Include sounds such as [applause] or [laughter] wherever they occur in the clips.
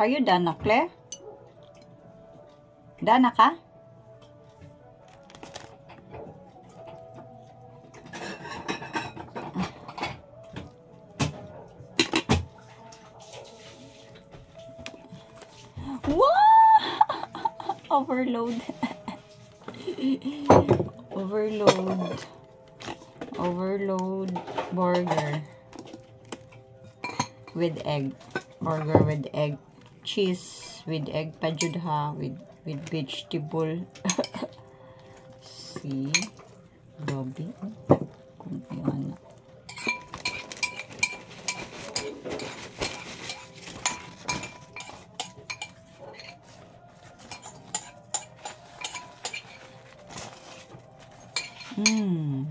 Are you done na, Claire? Done na ka? [laughs] Overload. [laughs] Overload. Overload burger. With egg. Burger with egg. Cheese with egg pa jud ha. With, with vegetable. [laughs] See? Grabe. Kung yan. Hmm.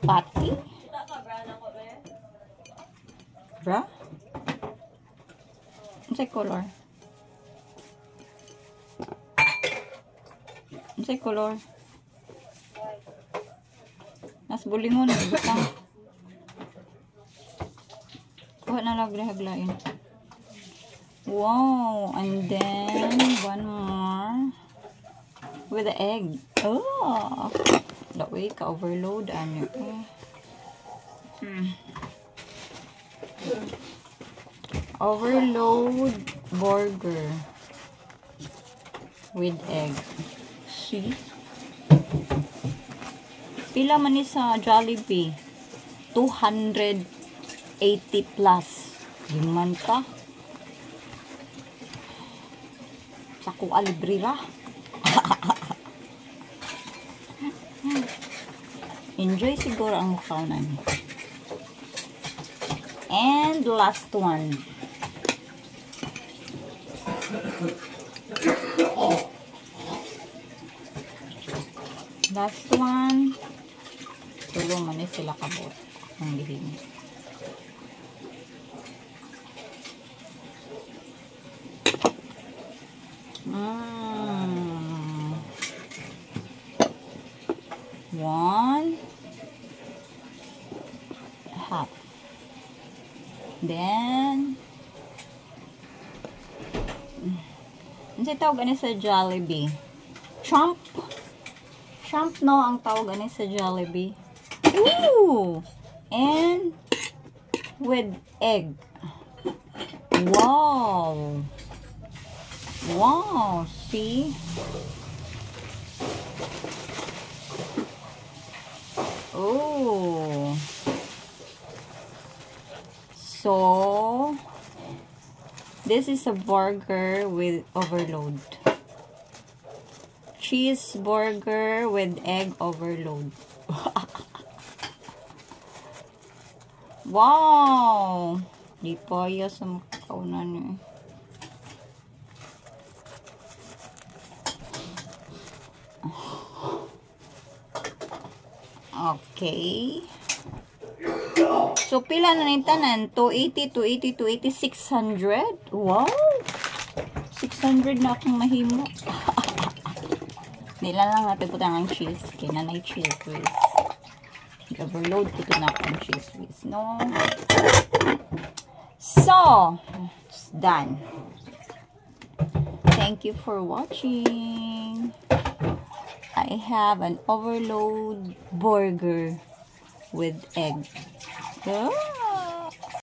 Pati? Bra? Unsay color? Unsay color? Nas bulingon butang. Kuha na lang haglain. Wow, and then one more with the egg. Oh. That way ka overload ano eh. Hmm. Overload burger with egg. See? Pila man ni sa Jollibee? 280 plus. Liman ka. Sa kuha libre [laughs] Enjoy siguro ang mukaunan. And last one. Last one. Tulungan ni sila kabot. Ang lihim. One. half. Then, ano sa tawag ani sa Jollibee? Trump. Trump no ang tawag ani sa Jollibee. Ooh! And with egg. Wow! Wow! See? Oh! So, this is a burger with overload. Cheeseburger with egg overload. [laughs] wow! Di pa ya sa makaunan niya. Okay. So, pila na yung tanan? 280, 280, 280, 600? Wow! 600 na akong mahimo. [laughs] Nila lang natin putang ang cheese. Kaya cheese whiz. Overload ko na akong cheese whiz. No? So, it's done. Thank you for watching. I have an overload burger with egg. Oh.